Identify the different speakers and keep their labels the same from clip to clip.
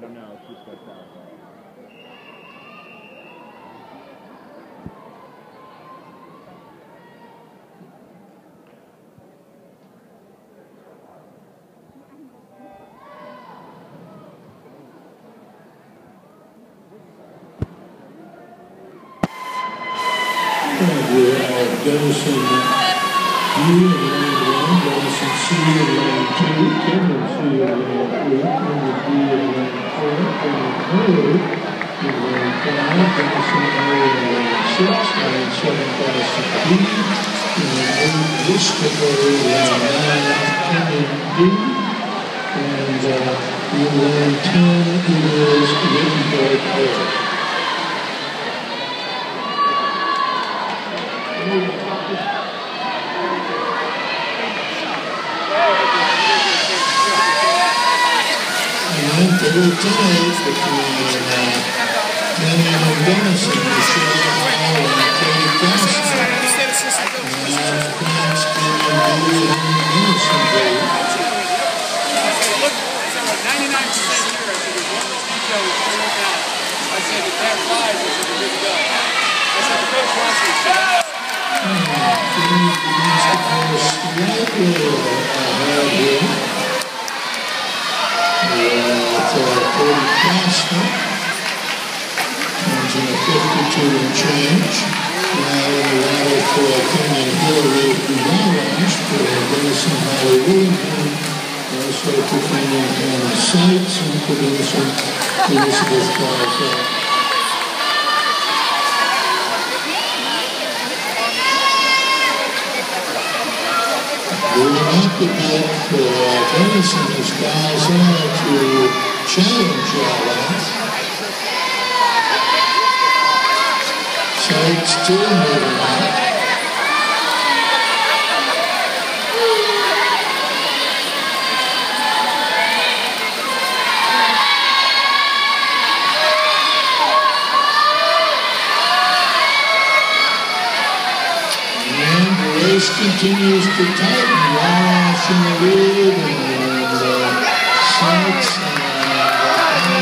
Speaker 1: I don't know. She stepped out.
Speaker 2: Denison D in lane one, Denison C in lane two, Kenyon C in lane three, Kenyon D in and uh, in lane ten is Wittenberg A. And they were tied between uh, Kenyon and Denison, Michelle Hall and Katie Dawson. And France, Kenyon B and Denison
Speaker 3: Said, if that we go. I said, the coach wants me to
Speaker 2: Kenyon begins to kind of slightly ahead here. Yeah, a 40 Costa. Comes in a 52 and change. Now in the battle for Kenyon Hillary Guimarães for Denison Holly Willingham. Also for Kenyon Hannah Sykes and for Denison Elizabeth. Moving up a bit for uh, Denison guys are to challenge all that. Sykes still moving up. The continues to tighten. The lead and uh, uh, guys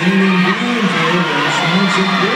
Speaker 2: gaining ground here, and Swanson